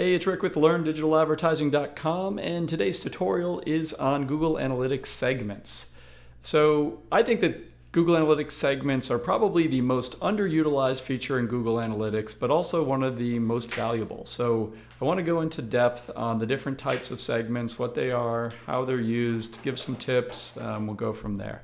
Hey, it's Rick with LearnDigitalAdvertising.com, and today's tutorial is on Google Analytics segments. So I think that Google Analytics segments are probably the most underutilized feature in Google Analytics, but also one of the most valuable. So I want to go into depth on the different types of segments, what they are, how they're used, give some tips, um, we'll go from there.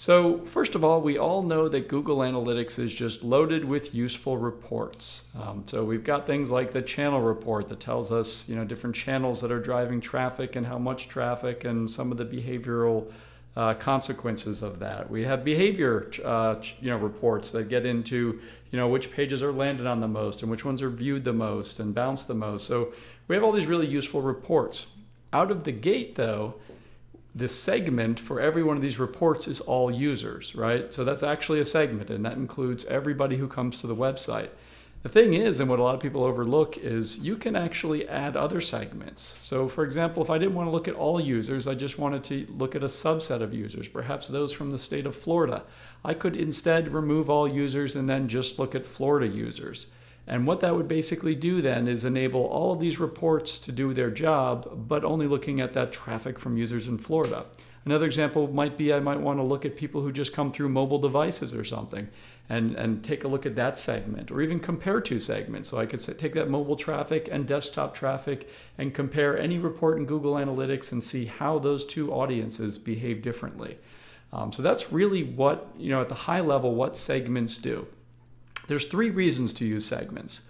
So first of all, we all know that Google Analytics is just loaded with useful reports. Um, so we've got things like the channel report that tells us, you know, different channels that are driving traffic and how much traffic and some of the behavioral uh, consequences of that. We have behavior, uh, you know, reports that get into, you know, which pages are landed on the most and which ones are viewed the most and bounced the most. So we have all these really useful reports. Out of the gate, though, the segment for every one of these reports is all users, right? So that's actually a segment, and that includes everybody who comes to the website. The thing is, and what a lot of people overlook, is you can actually add other segments. So, for example, if I didn't want to look at all users, I just wanted to look at a subset of users, perhaps those from the state of Florida, I could instead remove all users and then just look at Florida users. And what that would basically do then is enable all of these reports to do their job, but only looking at that traffic from users in Florida. Another example might be I might want to look at people who just come through mobile devices or something and, and take a look at that segment or even compare two segments. So I could take that mobile traffic and desktop traffic and compare any report in Google Analytics and see how those two audiences behave differently. Um, so that's really what, you know, at the high level, what segments do. There's three reasons to use segments.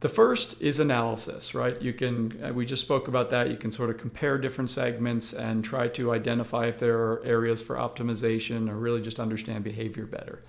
The first is analysis, right? You can, uh, we just spoke about that. You can sort of compare different segments and try to identify if there are areas for optimization or really just understand behavior better.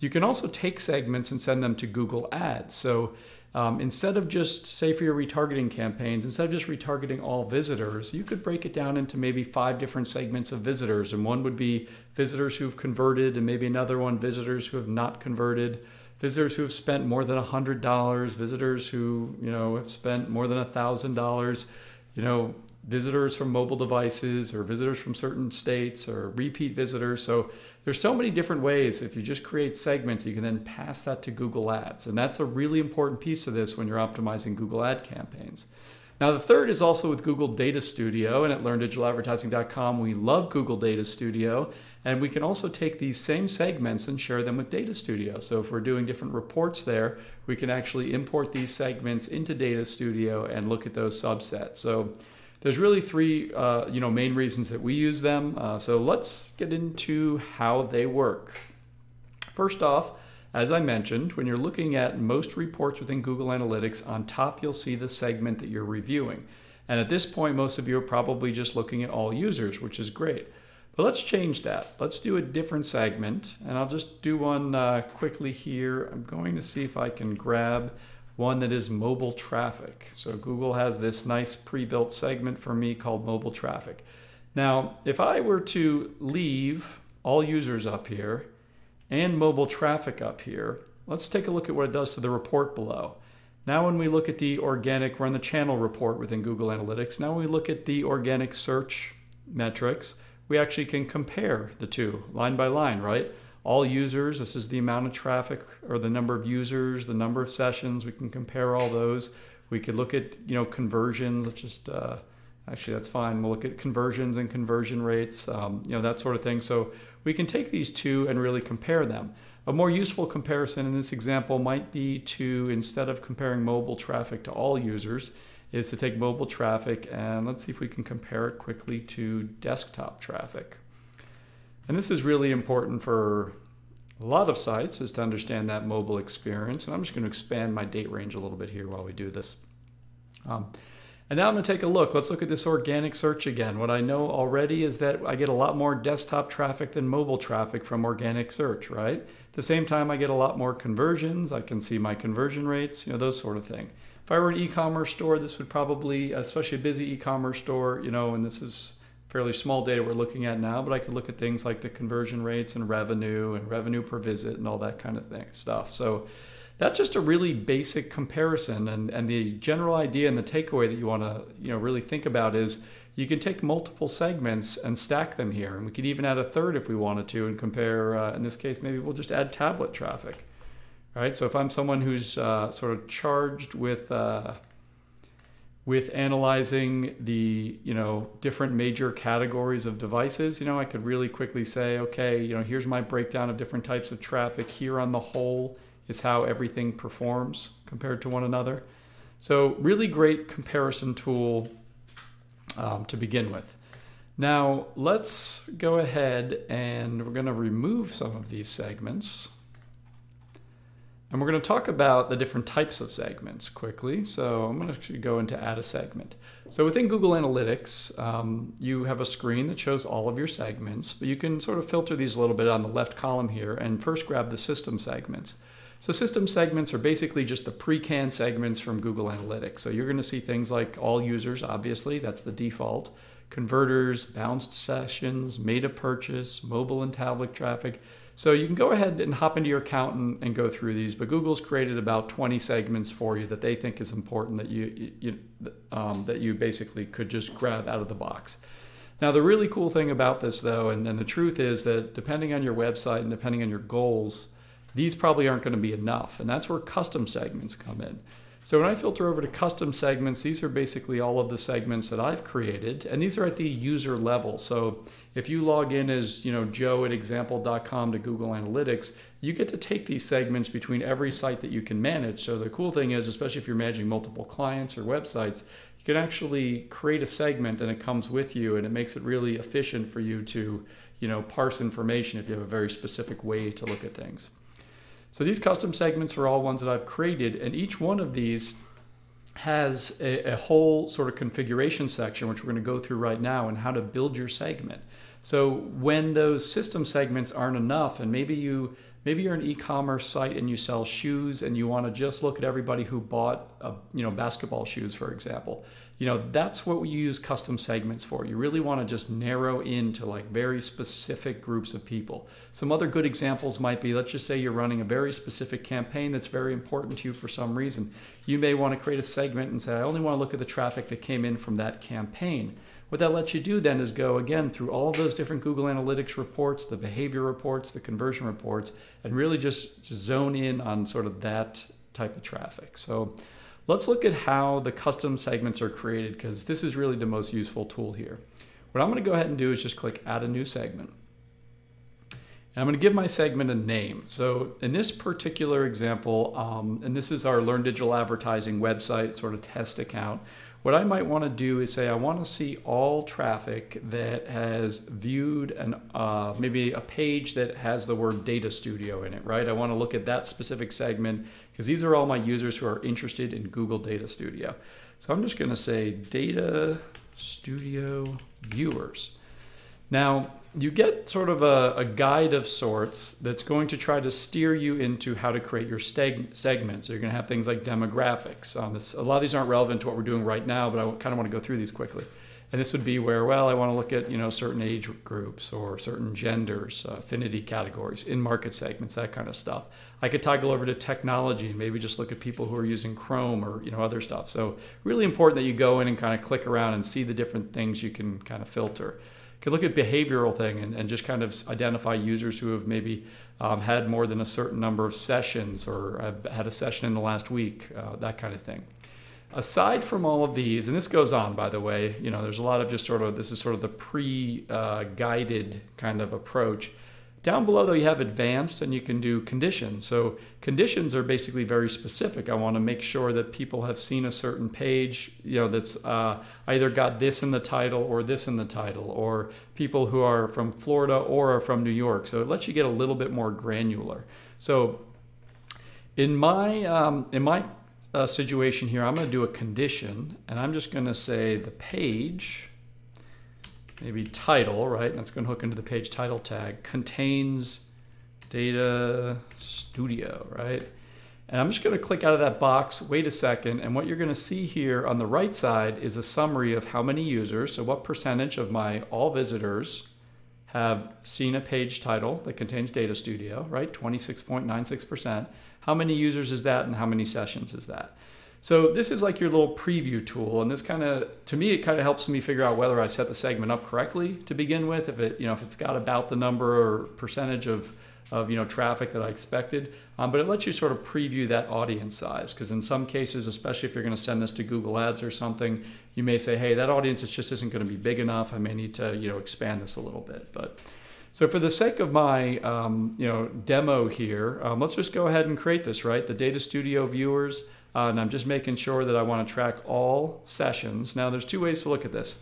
You can also take segments and send them to Google Ads. So um, instead of just, say, for your retargeting campaigns, instead of just retargeting all visitors, you could break it down into maybe five different segments of visitors. And one would be visitors who've converted, and maybe another one, visitors who have not converted visitors who have spent more than $100, visitors who, you know, have spent more than $1,000, you know, visitors from mobile devices or visitors from certain states or repeat visitors. So there's so many different ways. If you just create segments, you can then pass that to Google Ads. And that's a really important piece of this when you're optimizing Google ad campaigns. Now, the third is also with Google Data Studio, and at learndigitaladvertising.com, we love Google Data Studio, and we can also take these same segments and share them with Data Studio. So if we're doing different reports there, we can actually import these segments into Data Studio and look at those subsets. So there's really three, uh, you know, main reasons that we use them. Uh, so let's get into how they work. First off, as I mentioned, when you're looking at most reports within Google Analytics, on top you'll see the segment that you're reviewing. And at this point, most of you are probably just looking at all users, which is great. But let's change that. Let's do a different segment. And I'll just do one uh, quickly here. I'm going to see if I can grab one that is mobile traffic. So Google has this nice pre-built segment for me called mobile traffic. Now, if I were to leave all users up here and mobile traffic up here. Let's take a look at what it does to the report below. Now when we look at the organic, in the channel report within Google Analytics. Now when we look at the organic search metrics, we actually can compare the two line by line, right? All users, this is the amount of traffic or the number of users, the number of sessions, we can compare all those. We could look at, you know, conversions, let's just, uh, actually that's fine. We'll look at conversions and conversion rates, um, you know, that sort of thing. So we can take these two and really compare them. A more useful comparison in this example might be to, instead of comparing mobile traffic to all users, is to take mobile traffic and let's see if we can compare it quickly to desktop traffic. And this is really important for a lot of sites is to understand that mobile experience. And I'm just going to expand my date range a little bit here while we do this. Um, and now I'm going to take a look. Let's look at this organic search again. What I know already is that I get a lot more desktop traffic than mobile traffic from organic search, right? At the same time, I get a lot more conversions. I can see my conversion rates, you know, those sort of thing. If I were an e-commerce store, this would probably, especially a busy e-commerce store, you know, and this is fairly small data we're looking at now, but I could look at things like the conversion rates and revenue and revenue per visit and all that kind of thing stuff. So that's just a really basic comparison and, and the general idea and the takeaway that you want to you know really think about is you can take multiple segments and stack them here and we could even add a third if we wanted to and compare uh, in this case maybe we'll just add tablet traffic right? So if i'm someone who's uh, sort of charged with uh, with analyzing the you know different major categories of devices you know i could really quickly say okay you know here's my breakdown of different types of traffic here on the whole is how everything performs compared to one another so really great comparison tool um, to begin with now let's go ahead and we're going to remove some of these segments and we're going to talk about the different types of segments quickly. So I'm going to actually go into add a segment. So within Google Analytics, um, you have a screen that shows all of your segments, but you can sort of filter these a little bit on the left column here and first grab the system segments. So system segments are basically just the pre-canned segments from Google Analytics. So you're going to see things like all users, obviously, that's the default, converters, bounced sessions, made a purchase, mobile and tablet traffic, so you can go ahead and hop into your account and, and, go through these, but Google's created about 20 segments for you that they think is important that you, you um, that you basically could just grab out of the box. Now the really cool thing about this though, and, and the truth is that depending on your website and depending on your goals, these probably aren't going to be enough, and that's where custom segments come in. So when I filter over to custom segments, these are basically all of the segments that I've created, and these are at the user level. So if you log in as you know Joe at example.com to Google Analytics, you get to take these segments between every site that you can manage. So the cool thing is, especially if you're managing multiple clients or websites, you can actually create a segment and it comes with you, and it makes it really efficient for you to you know parse information if you have a very specific way to look at things. So these custom segments are all ones that I've created, and each one of these has a, a, whole sort of configuration section, which we're going to go through right now, and how to build your segment. So when those system segments aren't enough, and maybe you maybe you're an e-commerce site and you sell shoes, and you want to just look at everybody who bought a, you know basketball shoes, for example you know that's what we use custom segments for. You really want to just narrow into like very specific groups of people. Some other good examples might be let's just say you're running a very specific campaign that's very important to you for some reason. You may want to create a segment and say i only want to look at the traffic that came in from that campaign what that lets you do then is go again through all those different google analytics reports the behavior reports the conversion reports and really just zone in on sort of that type of traffic so Let's look at how the custom segments are created because this is really the most useful tool here. What I'm going to go ahead and do is just click add a new segment. And I'm going to give my segment a name. So in this particular example, um, and this is our Learn Digital Advertising website sort of test account, what I might want to do is say I want to see all traffic that has viewed an uh, maybe a page that has the word Data Studio in it, right? I want to look at that specific segment because these are all my users who are interested in Google Data Studio. So I'm just going to say Data Studio viewers. Now, you get sort of a, a, guide of sorts that's going to try to steer you into how to create your segments. So you're going to have things like demographics. Um, this, a lot of these aren't relevant to what we're doing right now, but I kind of want to go through these quickly. And this would be where, well, I want to look at you know certain age groups or certain genders, uh, affinity categories, in market segments, that kind of stuff. I could toggle over to technology and maybe just look at people who are using Chrome or you know other stuff. So really important that you go in and kind of click around and see the different things you can kind of filter could look at behavioral thing and, and just kind of identify users who have maybe um, had more than a certain number of sessions or had a session in the last week, uh, that kind of thing. Aside from all of these, and this goes on, by the way, you know, there's a lot of just sort of this is sort of the pre-guided uh, kind of approach. Down below, though, you have advanced and you can do conditions. So conditions are basically very specific. I want to make sure that people have seen a certain page, you know, that's uh, either got this in the title or this in the title, or people who are from Florida or are from New York. So it lets you get a little bit more granular. So in my, um, in my uh, situation here, I'm going to do a condition, and I'm just going to say the page maybe title, right? And that's going to hook into the page title tag, contains data studio, right? And I'm just going to click out of that box, wait a second, and what you're going to see here on the right side is a summary of how many users, so what percentage of my all visitors have seen a page title that contains Data Studio, right? 26.96%. How many users is that and how many sessions is that? So this is like your little preview tool, and this kind of, to me, it kind of helps me figure out whether I set the segment up correctly to begin with. If it, you know, if it's got about the number or percentage of of you know traffic that I expected, um, but it lets you sort of preview that audience size because in some cases, especially if you're going to send this to Google Ads or something, you may say, hey, that audience is just isn't going to be big enough. I may need to you know expand this a little bit. But so for the sake of my um, you know demo here, um, let's just go ahead and create this right. The Data Studio viewers. Uh, and I'm just making sure that I want to track all sessions. Now, there's two ways to look at this.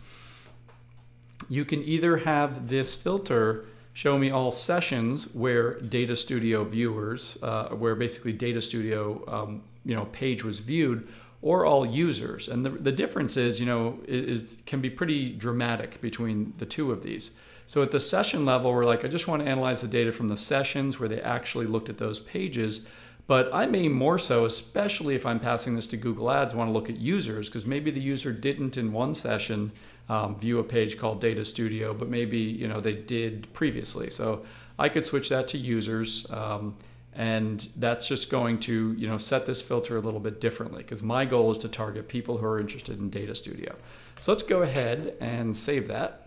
You can either have this filter show me all sessions where Data Studio viewers, uh, where basically Data Studio, um, you know, page was viewed, or all users. And the, the difference is, you know, is, can be pretty dramatic between the two of these. So at the session level, we're like, I just want to analyze the data from the sessions where they actually looked at those pages. But I may more so, especially if I'm passing this to Google Ads, want to look at users because maybe the user didn't in one session um, view a page called Data Studio, but maybe you know they did previously. So I could switch that to users, um, and that's just going to you know set this filter a little bit differently because my goal is to target people who are interested in Data Studio. So let's go ahead and save that.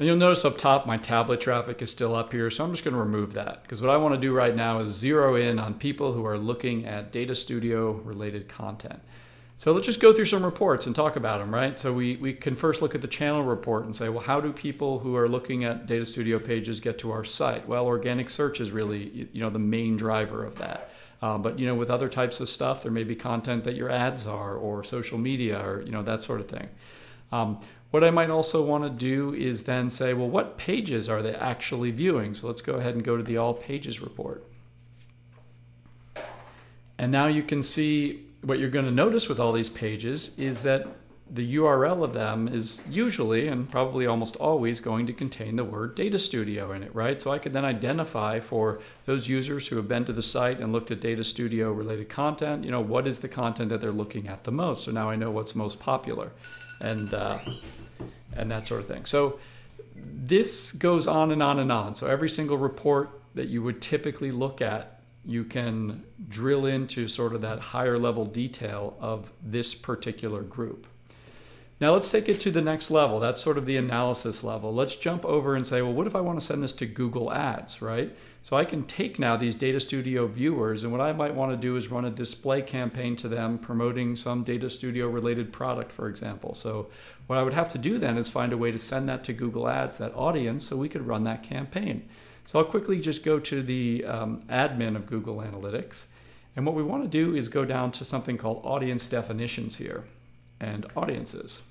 And you'll notice up top my tablet traffic is still up here, so I'm just going to remove that because what I want to do right now is zero in on people who are looking at Data Studio related content. So let's just go through some reports and talk about them, right? So we, we can first look at the channel report and say, well, how do people who are looking at Data Studio pages get to our site? Well, organic search is really, you know, the main driver of that. Uh, but you know, with other types of stuff, there may be content that your ads are, or social media, or you know that sort of thing. Um, what I might also want to do is then say, well, what pages are they actually viewing? So let's go ahead and go to the All Pages report. And now you can see what you're going to notice with all these pages is that the URL of them is usually and probably almost always going to contain the word Data Studio in it, right? So I could then identify for those users who have been to the site and looked at Data Studio related content, you know, what is the content that they're looking at the most? So now I know what's most popular and, uh, and that sort of thing. So this goes on and on and on. So every single report that you would typically look at you can drill into sort of that higher level detail of this particular group. Now let's take it to the next level. That's sort of the analysis level. Let's jump over and say, well, what if I want to send this to Google Ads, right? So I can take now these Data Studio viewers, and what I might want to do is run a display campaign to them promoting some Data Studio related product, for example. So what I would have to do then is find a way to send that to Google Ads, that audience, so we could run that campaign. So I'll quickly just go to the um, admin of Google Analytics. And what we want to do is go down to something called audience definitions here and audiences.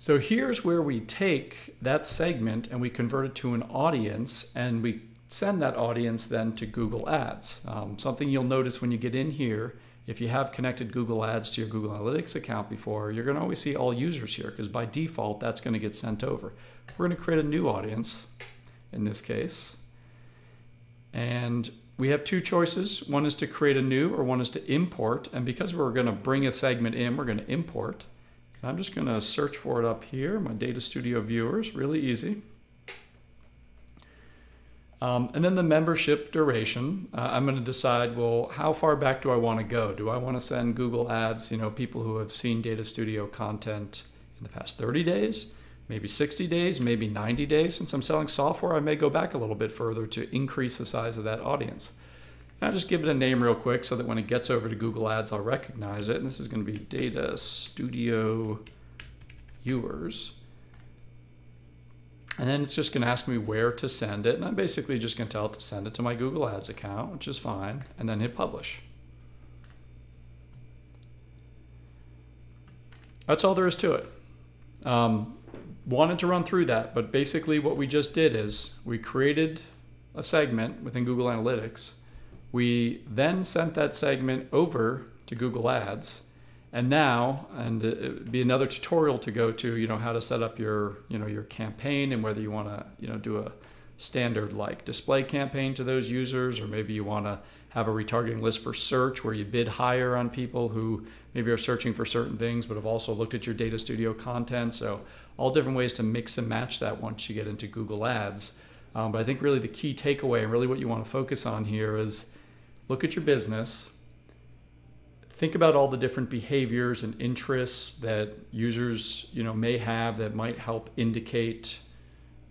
So here's where we take that segment and we convert it to an audience and we send that audience then to Google Ads. Um, something you'll notice when you get in here, if you have connected Google Ads to your Google Analytics account before, you're going to always see all users here because by default, that's going to get sent over. We're going to create a new audience in this case. And we have two choices. One is to create a new or one is to import. And because we're going to bring a segment in, we're going to import. I'm just going to search for it up here, my Data Studio viewers, really easy. Um, and then the membership duration, uh, I'm going to decide, well, how far back do I want to go? Do I want to send Google ads, you know, people who have seen Data Studio content in the past 30 days? maybe 60 days, maybe 90 days. Since I'm selling software, I may go back a little bit further to increase the size of that audience. And I'll just give it a name real quick so that when it gets over to Google Ads, I'll recognize it. And this is going to be Data Studio Viewers. And then it's just going to ask me where to send it. And I'm basically just going to tell it to send it to my Google Ads account, which is fine, and then hit publish. That's all there is to it. Um, wanted to run through that, but basically what we just did is we created a segment within Google Analytics. We then sent that segment over to Google Ads. And now, and it'd be another tutorial to go to, you know, how to set up your, you know, your campaign and whether you want to, you know, do a standard like display campaign to those users, or maybe you want to have a retargeting list for search where you bid higher on people who maybe are searching for certain things but have also looked at your Data Studio content. So all different ways to mix and match that once you get into Google Ads. Um, but I think really the key takeaway and really what you want to focus on here is look at your business, think about all the different behaviors and interests that users you know may have that might help indicate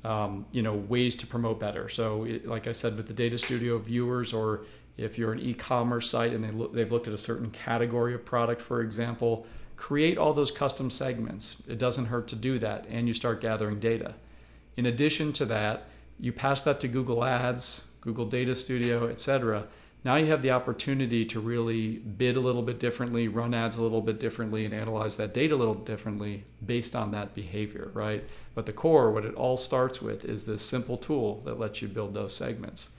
um, you know ways to promote better. So, it, like I said, with the Data Studio viewers, or if you're an e-commerce site and they they've looked at a certain category of product, for example, create all those custom segments. It doesn't hurt to do that, and you start gathering data. In addition to that, you pass that to Google Ads, Google Data Studio, etc. Now you have the opportunity to really bid a little bit differently, run ads a little bit differently, and analyze that data a little differently based on that behavior, right? But the core, what it all starts with, is this simple tool that lets you build those segments.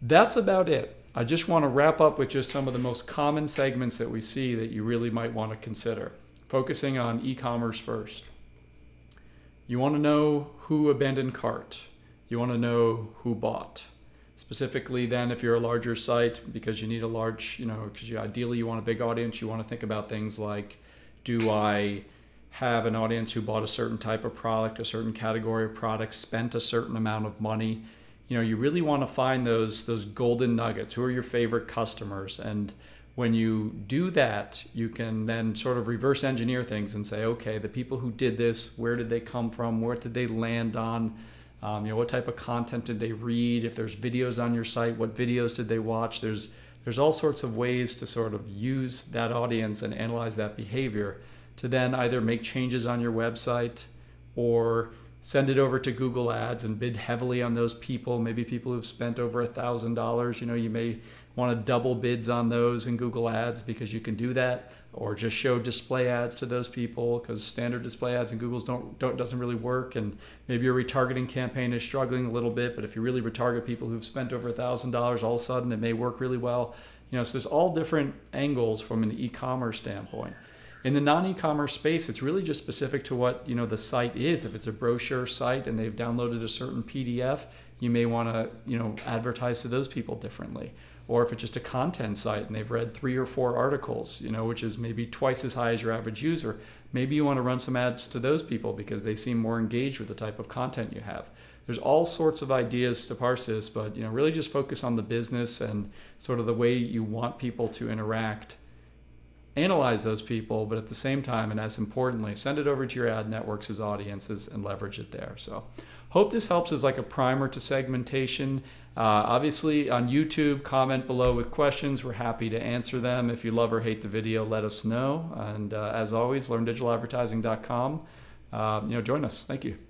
That's about it. I just want to wrap up with just some of the most common segments that we see that you really might want to consider. Focusing on e commerce first. You want to know who abandoned cart. You want to know who bought. Specifically, then, if you're a larger site, because you need a large, you know, because you ideally you want a big audience, you want to think about things like do I have an audience who bought a certain type of product, a certain category of product, spent a certain amount of money? you know you really want to find those those golden nuggets. Who are your favorite customers? And when you do that you can then sort of reverse engineer things and say okay the people who did this where did they come from? Where did they land on um, you know what type of content did they read if there's videos on your site what videos did they watch there's there's all sorts of ways to sort of use that audience and analyze that behavior to then either make changes on your website or send it over to Google Ads and bid heavily on those people. Maybe people who've spent over a thousand dollars. You know, you may want to double bids on those in Google Ads because you can do that, or just show display ads to those people because standard display ads in Google's don't, don't doesn't really work. And maybe your retargeting campaign is struggling a little bit, but if you really retarget people who've spent over a thousand dollars, all of a sudden it may work really well. You know, so there's all different angles from an e-commerce standpoint. In the non-e-commerce space, it's really just specific to what you know the site is. If it's a brochure site and they've downloaded a certain PDF, you may want to you know advertise to those people differently. Or if it's just a content site and they've read three or four articles, you know, which is maybe twice as high as your average user, maybe you want to run some ads to those people because they seem more engaged with the type of content you have. There's all sorts of ideas to parse this, but you know, really just focus on the business and sort of the way you want people to interact analyze those people, but at the same time, and as importantly, send it over to your ad networks as audiences and leverage it there. So, hope this helps as like a primer to segmentation. Uh, obviously, on YouTube, comment below with questions. We're happy to answer them. If you love or hate the video, let us know. And uh, as always, learndigitaladvertising.com. Uh, you know, join us. Thank you.